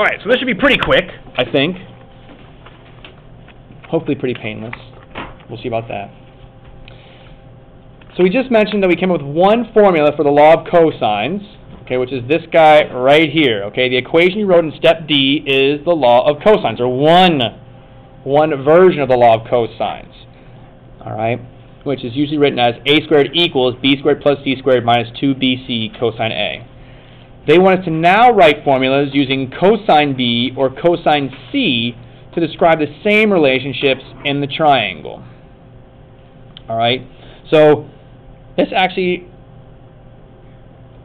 All right, so this should be pretty quick, I think. Hopefully pretty painless. We'll see about that. So we just mentioned that we came up with one formula for the law of cosines, okay, which is this guy right here, okay? The equation you wrote in step D is the law of cosines, or one, one version of the law of cosines, all right? Which is usually written as a squared equals b squared plus c squared minus 2bc cosine a. They want us to now write formulas using cosine b or cosine c to describe the same relationships in the triangle. All right? So this actually,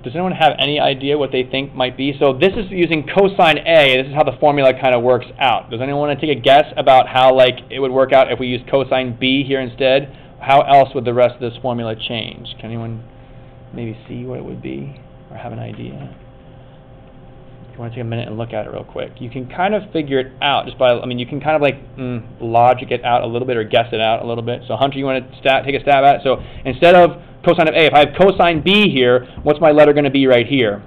does anyone have any idea what they think might be? So this is using cosine A. This is how the formula kind of works out. Does anyone want to take a guess about how like it would work out if we use cosine B here instead? How else would the rest of this formula change? Can anyone maybe see what it would be or have an idea? You want to take a minute and look at it real quick, you can kind of figure it out just by, I mean, you can kind of like mm, logic it out a little bit or guess it out a little bit. So Hunter, you want to stat, take a stab at it? So instead of cosine of A, if I have cosine B here, what's my letter going to be right here?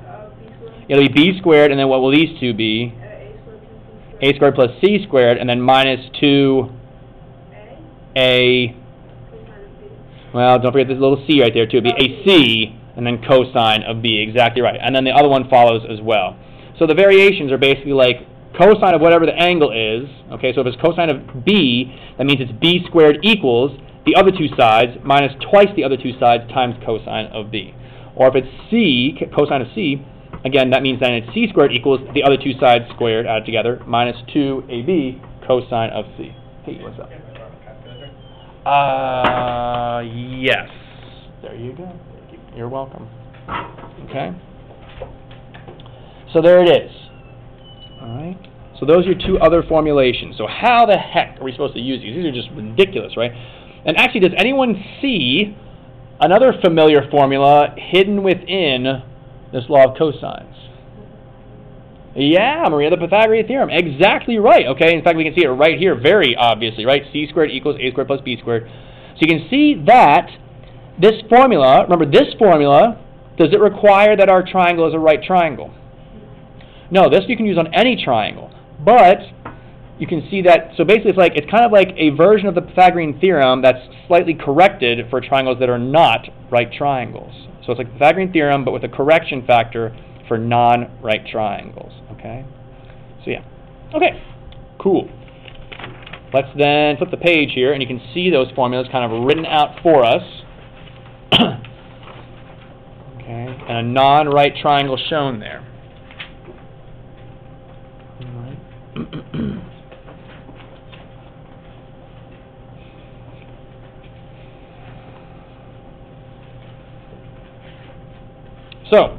It'll be B squared, and then what will these two be? A squared plus C squared, and then minus 2 A. Well, don't forget this little C right there, too. It'll be a C, and then cosine of B. Exactly right. And then the other one follows as well. So the variations are basically like cosine of whatever the angle is. Okay, so if it's cosine of b, that means it's b squared equals the other two sides minus twice the other two sides times cosine of b. Or if it's c, cosine of c, again, that means then it's c squared equals the other two sides squared added together minus 2ab cosine of c. Hey, what's up? Uh, yes. There you go. You're welcome. Okay. So there it is. All right. So those are your two other formulations. So how the heck are we supposed to use these? These are just ridiculous, right? And actually, does anyone see another familiar formula hidden within this law of cosines? Yeah, Maria, the Pythagorean theorem. Exactly right. Okay, in fact, we can see it right here, very obviously, right? C squared equals A squared plus B squared. So you can see that this formula, remember this formula, does it require that our triangle is a right triangle? No, this you can use on any triangle. But you can see that, so basically it's like, it's kind of like a version of the Pythagorean theorem that's slightly corrected for triangles that are not right triangles. So it's like the Pythagorean theorem, but with a correction factor for non-right triangles, okay? So yeah. Okay, cool. Let's then flip the page here, and you can see those formulas kind of written out for us. okay, and a non-right triangle shown there. So,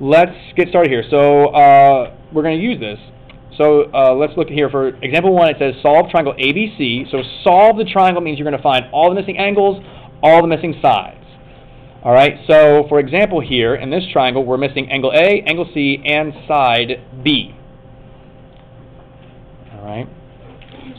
let's get started here. So, uh, we're going to use this. So, uh, let's look here for example one. It says solve triangle ABC. So, solve the triangle means you're going to find all the missing angles, all the missing sides. All right, so for example here, in this triangle, we're missing angle A, angle C, and side B. All right.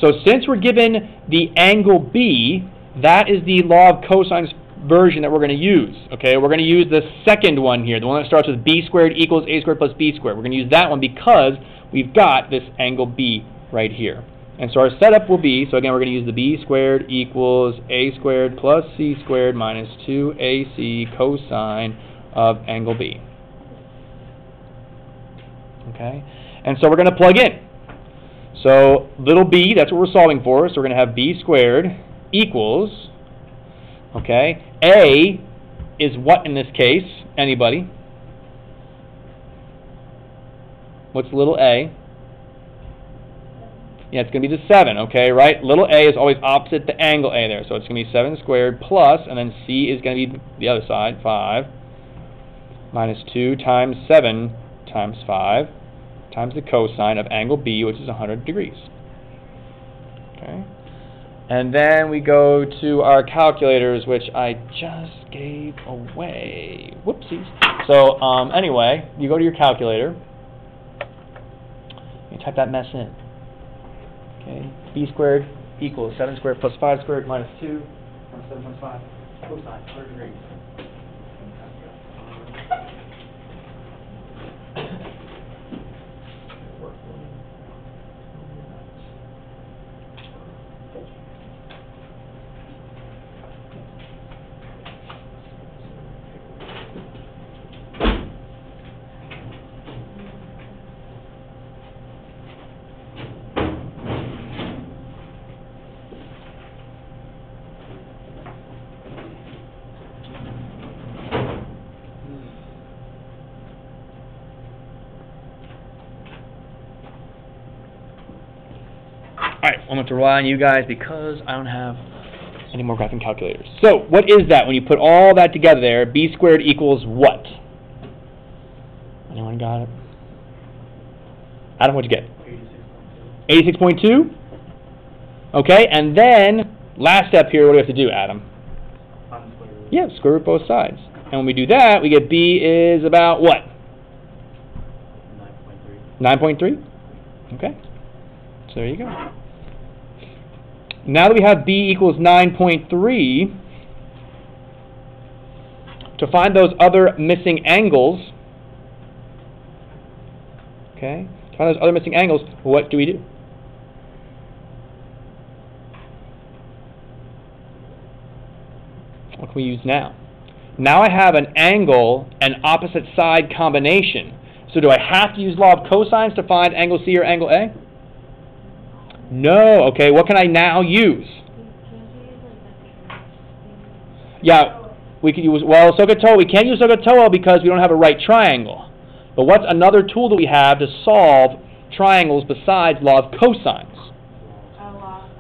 So since we're given the angle B, that is the law of cosines version that we're going to use. Okay, we're going to use the second one here, the one that starts with b squared equals a squared plus b squared. We're going to use that one because we've got this angle B right here. And so our setup will be, so again, we're going to use the b squared equals a squared plus c squared minus 2ac cosine of angle B. Okay? And so we're going to plug in. So little b, that's what we're solving for. So we're going to have b squared equals, okay, a is what in this case? Anybody? What's little a? Yeah, it's going to be the 7, okay, right? Little a is always opposite the angle a there, so it's going to be 7 squared plus, and then c is going to be the other side, 5, minus 2 times 7 times 5 times the cosine of angle b, which is 100 degrees. Okay. And then we go to our calculators, which I just gave away. Whoopsies. So um, anyway, you go to your calculator. You type that mess in. Okay, b squared equals 7 squared plus 5 squared minus 2 times 7 times 5 cosine 100 degrees. Alright, I'm going to rely on you guys because I don't have any more graphing calculators. So, what is that when you put all that together there? b squared equals what? Anyone got it? Adam, what'd you get? 86.2? Okay, and then, last step here, what do we have to do, Adam? Yeah, square root both sides. And when we do that, we get b is about what? Nine point three. Nine point three. Okay. So there you go. Now that we have b equals 9.3, to find those other missing angles, okay, to find those other missing angles, what do we do? What can we use now? Now I have an angle and opposite side combination. So do I have to use law of cosines to find angle C or angle A? No. Okay, what can I now use? Yeah, we can use, well, SOHCAHTOA, we can't use SOHCAHTOA because we don't have a right triangle. But what's another tool that we have to solve triangles besides law of cosines?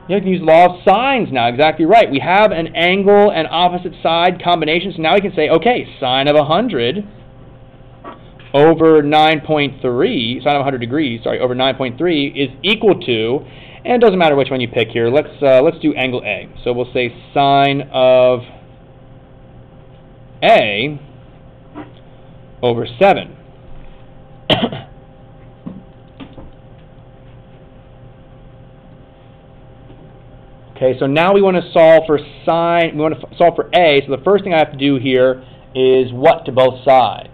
Yeah, we can use law of sines now, exactly right. We have an angle and opposite side combination, so now we can say, okay, sine of 100 over 9.3, sine of 100 degrees, sorry, over 9.3 is equal to, and it doesn't matter which one you pick here, let's, uh, let's do angle A. So we'll say sine of A over 7. okay, so now we want to solve for sine, we want to solve for A, so the first thing I have to do here is what to both sides?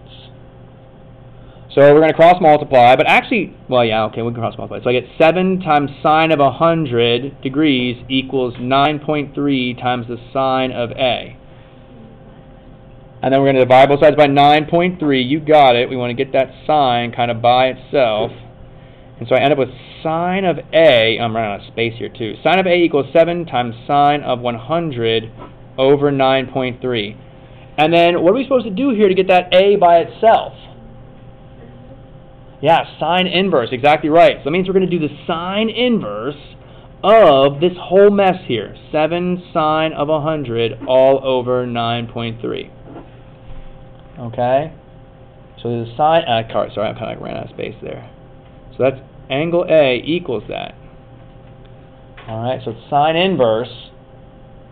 So we're going to cross multiply, but actually, well, yeah, okay, we can cross multiply. So I get 7 times sine of 100 degrees equals 9.3 times the sine of A. And then we're going to divide both sides by 9.3. You got it. We want to get that sine kind of by itself. And so I end up with sine of A, I'm running out of space here too. Sine of A equals 7 times sine of 100 over 9.3. And then what are we supposed to do here to get that A by itself? Yeah, sine inverse, exactly right. So that means we're going to do the sine inverse of this whole mess here. 7 sine of 100 all over 9.3. Okay? So the sine, uh, sorry, I kind of ran out of space there. So that's angle A equals that. Alright, so it's sine inverse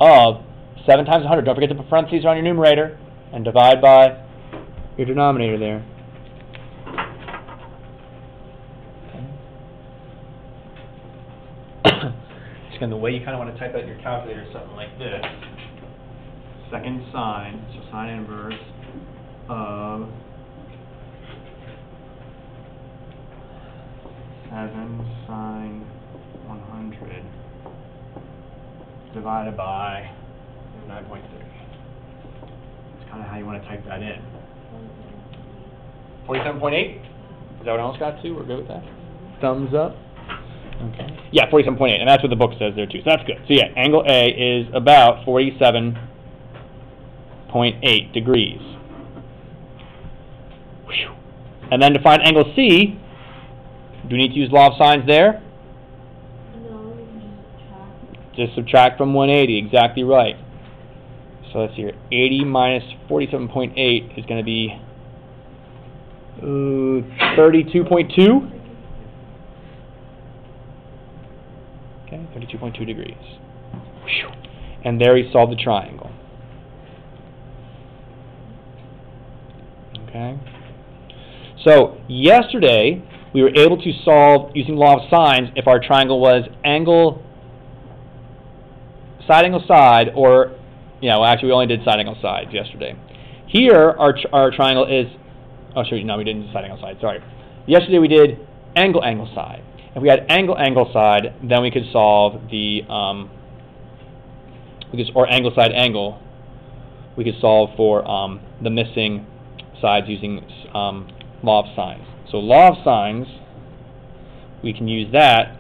of 7 times 100. Don't forget to put parentheses on your numerator and divide by your denominator there. And the way you kind of want to type out your calculator is something like this. Second sine, so sine inverse of 7 sine 100 divided by 9.3. That's kind of how you want to type that in. 47.8? Is that what else got to? We're good with that? Thumbs up. Okay. Yeah, 47.8, and that's what the book says there too. So that's good. So yeah, angle A is about 47.8 degrees. Whew. And then to find angle C, do we need to use law of sines there? No, just Just subtract from 180, exactly right. So let's see here. 80 minus 47.8 is going to be uh, 32.2. Okay, 32.2 degrees. And there he solved the triangle. Okay. So yesterday we were able to solve using law of sines if our triangle was angle side angle side or yeah well actually we only did side angle sides yesterday. Here our our triangle is oh sorry no we didn't do side angle side sorry. Yesterday we did angle angle side. If we had angle angle side, then we could solve the um, we could, or angle side angle. We could solve for um, the missing sides using um, law of sines. So law of sines, we can use that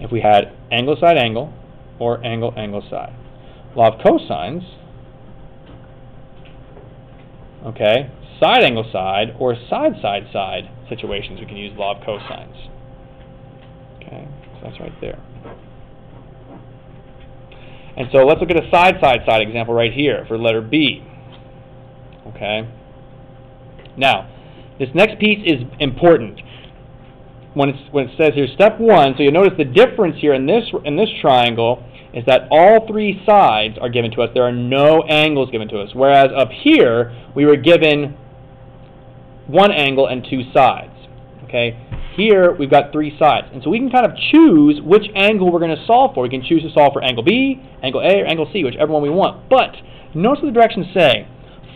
if we had angle side angle or angle angle side. Law of cosines, okay, side angle side or side side side situations, we can use law of cosines. Okay, so That's right there. And so let's look at a side, side, side example right here for letter B. Okay? Now, this next piece is important. When, it's, when it says here step one, so you'll notice the difference here in this, in this triangle is that all three sides are given to us. There are no angles given to us. Whereas up here, we were given one angle and two sides. Okay? Here, we've got three sides. And so we can kind of choose which angle we're going to solve for. We can choose to solve for angle B, angle A, or angle C, whichever one we want. But notice what the directions say.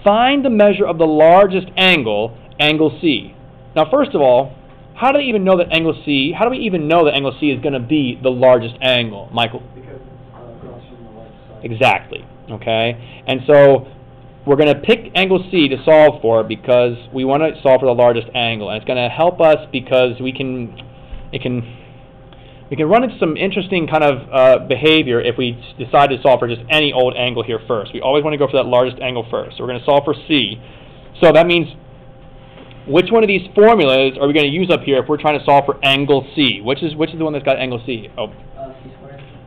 Find the measure of the largest angle, angle C. Now, first of all, how do they even know that angle C, how do we even know that angle C is going to be the largest angle, Michael? Because it's uh, across from the left side. Exactly. Okay? And so we're going to pick angle C to solve for because we want to solve for the largest angle. And it's going to help us because we can, it can, we can run into some interesting kind of uh, behavior if we decide to solve for just any old angle here first. We always want to go for that largest angle first. So we're going to solve for C. So that means which one of these formulas are we going to use up here if we're trying to solve for angle C? Which is which is the one that's got angle C? Oh?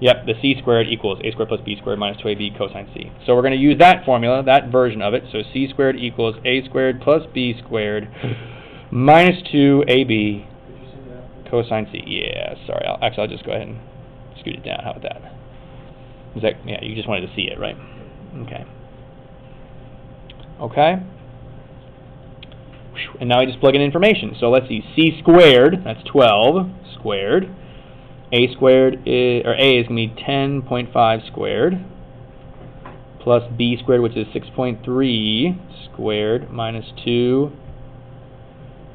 Yep, the c squared equals a squared plus b squared minus 2ab cosine c. So we're going to use that formula, that version of it. So c squared equals a squared plus b squared minus 2ab Could you say that? cosine c. Yeah, sorry. I'll, actually, I'll just go ahead and scoot it down. How about that? Is that yeah? You just wanted to see it, right? Okay. Okay. And now I just plug in information. So let's see. c squared. That's 12 squared. A squared is, or a is going to be 10.5 squared plus b squared, which is 6.3 squared minus 2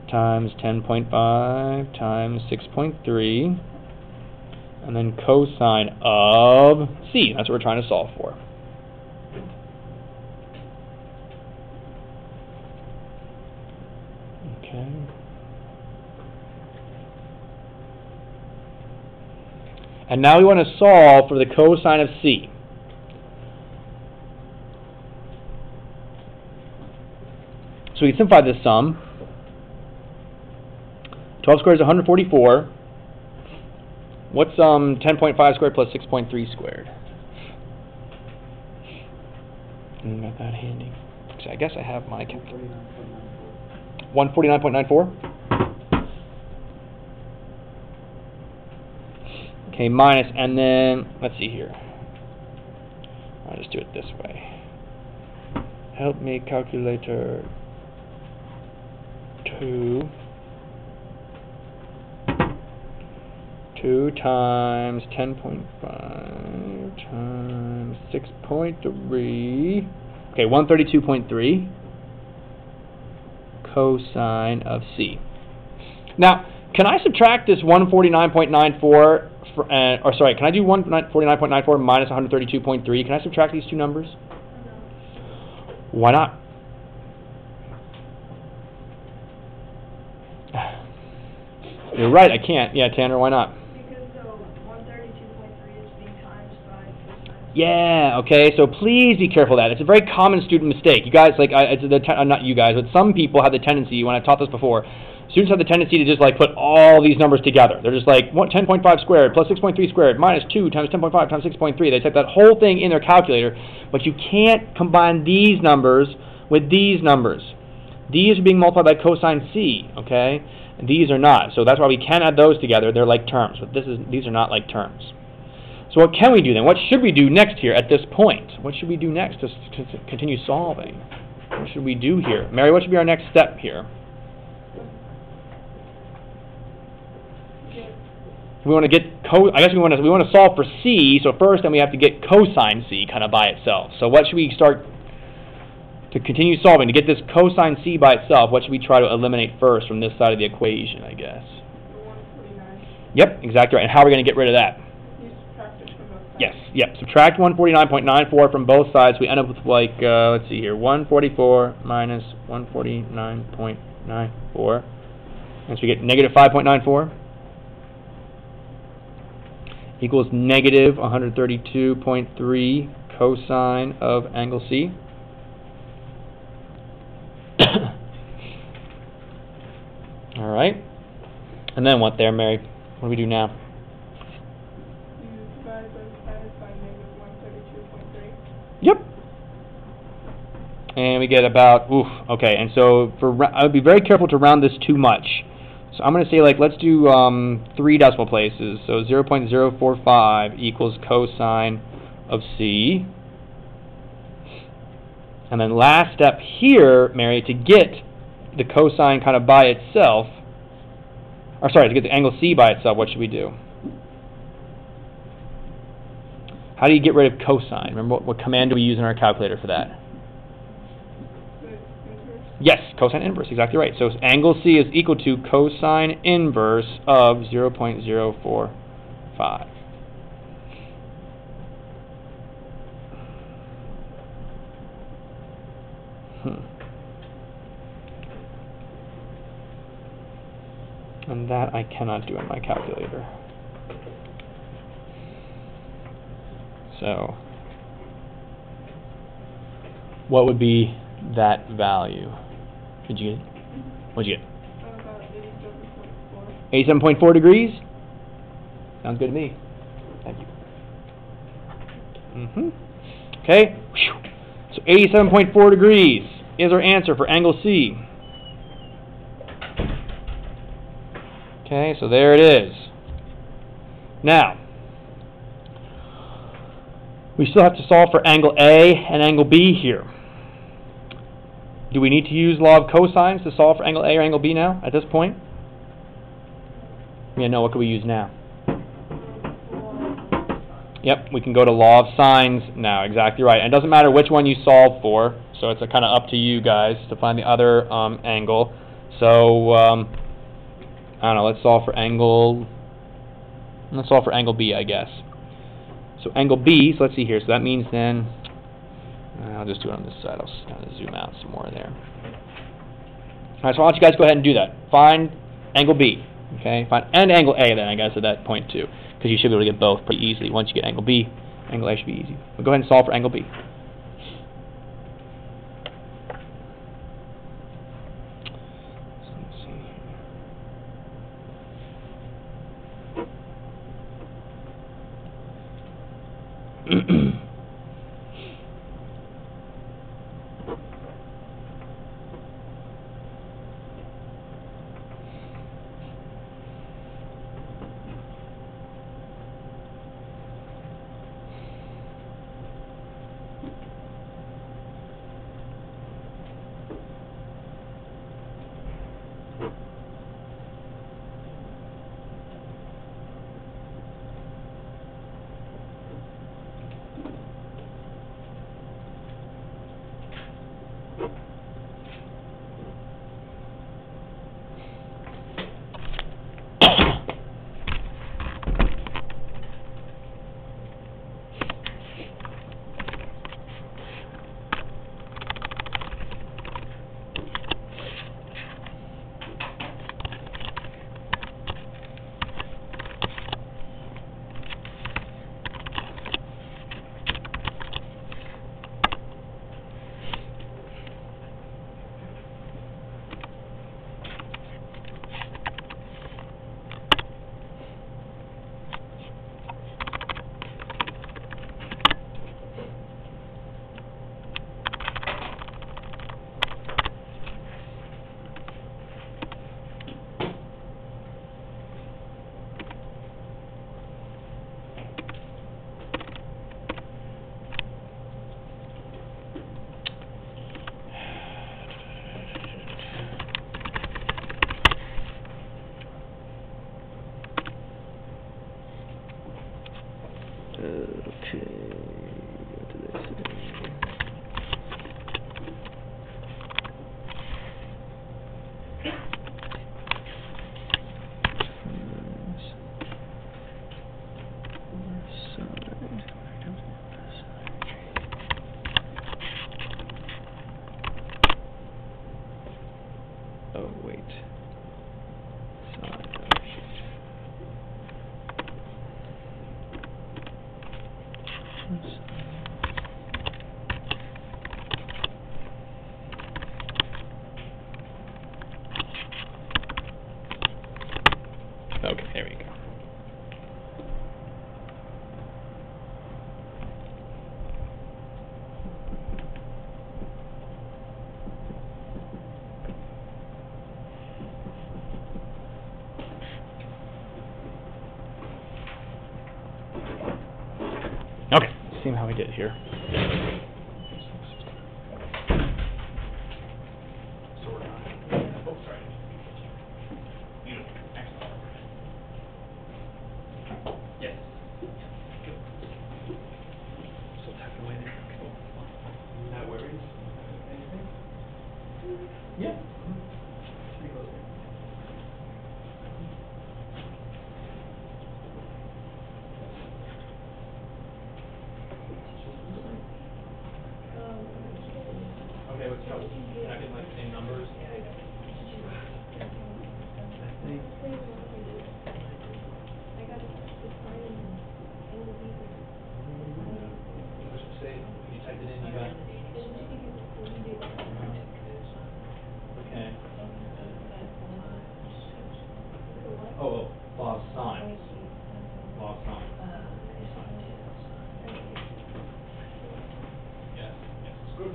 times 10.5 times 6.3 and then cosine of c. That's what we're trying to solve for. Okay. And now we want to solve for the cosine of c. So we simplify this sum. 12 squared is 144. What's um 10.5 squared plus 6.3 squared? Mm, Got that handy. Actually, I guess I have my calculator. Forty-nine point nine four. 149.94. Okay, minus, and then, let's see here. I'll just do it this way. Help me, calculator. Two. Two times ten point five times six point three. Okay, one thirty-two point three cosine of c. Now, can I subtract this 149.94, fr- uh, or sorry, can I do 149.94 minus 132.3? Can I subtract these two numbers? Why not? You're right, I can't. Yeah, Tanner, why not? Yeah, okay, so please be careful that. It's a very common student mistake. You guys, like, I, it's the uh, not you guys, but some people have the tendency, when I've taught this before, students have the tendency to just, like, put all these numbers together. They're just like, 10.5 squared plus 6.3 squared minus 2 times 10.5 times 6.3. They type that whole thing in their calculator, but you can't combine these numbers with these numbers. These are being multiplied by cosine c, okay? And these are not. So that's why we can add those together. They're like terms, but this is these are not like terms. So what can we do then? What should we do next here at this point? What should we do next to, to continue solving? What should we do here? Mary, what should be our next step here? We want to get co. I guess we want to we want to solve for c. So first, then we have to get cosine c kind of by itself. So what should we start to continue solving to get this cosine c by itself? What should we try to eliminate first from this side of the equation? I guess. the one forty-nine. Yep, exactly right. And how are we going to get rid of that? You subtract it from both sides. Yes, yep. Subtract 149.94 from both sides. We end up with like, uh, let's see here, 144 minus 149.94. And so we get negative 5.94 equals negative 132.3 cosine of angle C. All right. And then what there, Mary? What do we do now? Yep. And we get about, oof, okay. And so for I would be very careful to round this too much. So I'm going to say like let's do um, three decimal places. So 0.045 equals cosine of c. And then last step here, Mary, to get the cosine kind of by itself, or sorry, to get the angle c by itself, what should we do? How do you get rid of cosine? Remember what, what command do we use in our calculator for that? Yes, cosine inverse, exactly right. So angle C is equal to cosine inverse of 0.045. Hmm. And that I cannot do in my calculator. So, what would be that value? Did you get? What'd you get? About eighty-seven point 87.4 four. degrees? Sounds good to me. Thank you. Mm-hmm. Okay. So 87.4 degrees is our answer for angle C. Okay, so there it is. Now, we still have to solve for angle A and angle B here. Do we need to use law of cosines to solve for angle A or angle B now, at this point? Yeah, no, what could we use now? Yep, we can go to law of sines now, exactly right. And it doesn't matter which one you solve for, so it's kind of up to you guys to find the other um, angle. So, um, I don't know, let's solve for angle, let's solve for angle B, I guess. So angle B, so let's see here, so that means then, Uh, I'll just do it on this side, I'll s- I'll zoom out some more there. Alright, so why don't you guys go ahead and do that. Find angle B, okay? Find, and angle A then, I guess, at that point too. Because you should be able to get both pretty easily. Once you get angle B, angle A should be easy. But go ahead and solve for angle B. So did here. So we're not, oh, sorry. Beautiful, excellent. Yes. So tuck away there, okay. No worries. Anything? Yeah. Pretty close there. Okay, what's up? Can I get like the same numbers? I think. What's it say? When you typed it in, you got? Okay. Oh, oh, law of signs. Law of sines. Yes, yes, it's good.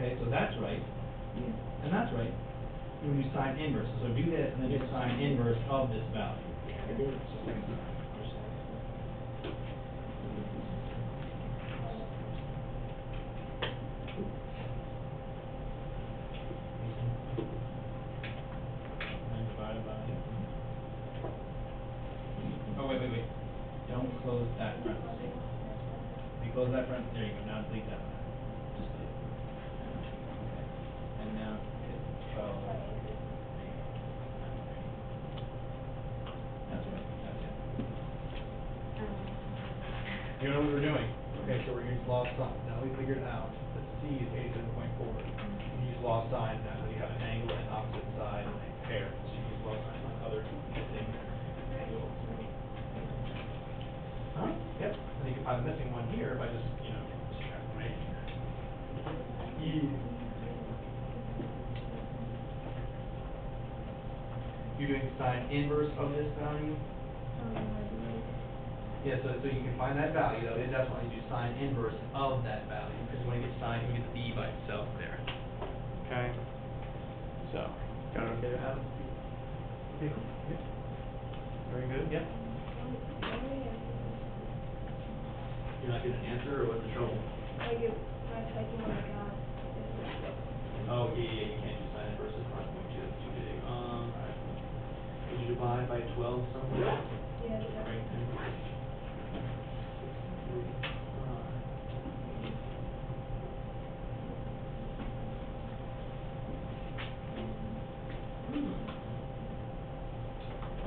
Okay, so that's right. And that's right. When you sine inverse, so do this and then you sine inverse of this value. And divided by. Oh, wait, wait, wait. Don't close that parenthesis. If you close that parenthesis, there you go, now delete that one. Just delete it. Okay. And now hit twelve. That's right, that's it. You know what we're doing? Okay, so we're using law of sine. Now we figured out that C is eighty-seven point four. You use law of sine, now you have an angle and opposite side and a pair. So you use law of sine on other missing angles. Huh? Yep. And you can find the missing one here by just, you know, subtracting. Yeah. You're doing sine inverse of this value? Yeah, so, so you can find that value, though, it definitely do sine inverse of that value, because when you get sine, you get the b by itself there. Okay? So, got it okay, Adam? Okay, cool, yeah. Very good, yeah? You're not getting an answer, or what's the trouble? Oh, yeah, yeah, you can't Divide by twelve somewhere? Right there.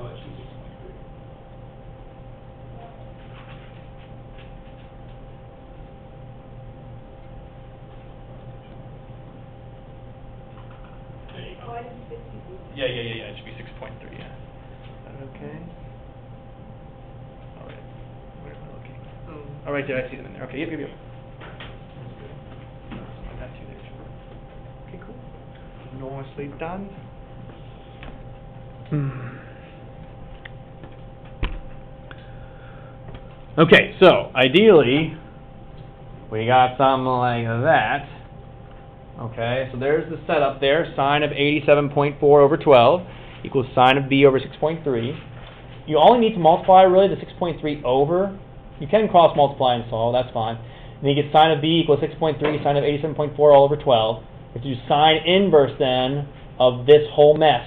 Oh, it should be six point three. There you go. Yeah, yeah, yeah, yeah, it should be six point three, yeah. Is that okay? All right, where am I looking? Oh, right there, I see them in there, okay, yep, yep, yep. Too. Okay, cool. Nicely done. Hmm. Okay, so ideally, we got something like that. Okay, so there's the setup there, sine of eighty-seven point four over twelve equals sine of b over six point three. You only need to multiply really the six point three over. You can cross multiply and solve, that's fine. And you get sine of b equals six point three, sine of eighty-seven point four all over twelve. You have to do sine inverse then of this whole mess.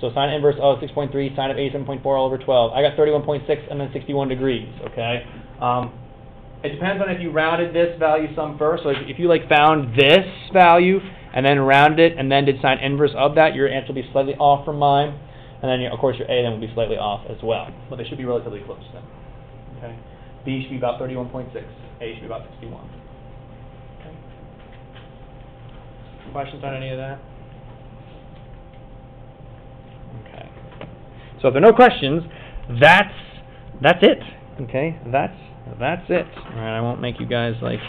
So sine inverse of six point three, sine of eighty-seven point four all over twelve. I got thirty-one point six and then sixty-one degrees, okay? Um, it depends on if you rounded this value some first. So if, if you like found this value and then rounded it and then did sine inverse of that, your answer will be slightly off from mine. And then your, of course your A then will be slightly off as well. But they should be relatively close then. Okay. B should be about thirty-one point six. A should be about sixty-one. Okay. Questions on any of that? Okay. So if there are no questions, that's that's it. Okay, that's that's it. All right, I won't make you guys like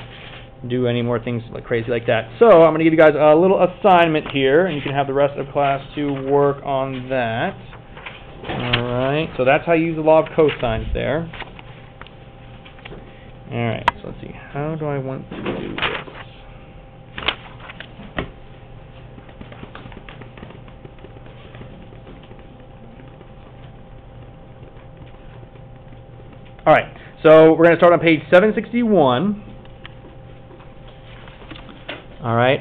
do any more things like crazy like that. So I'm going to give you guys a little assignment here, and you can have the rest of class to work on that. All right. So that's how you use the law of cosines there. Alright, so let's see. How do I want to do this? All right, so we're going to start on page 761. All right,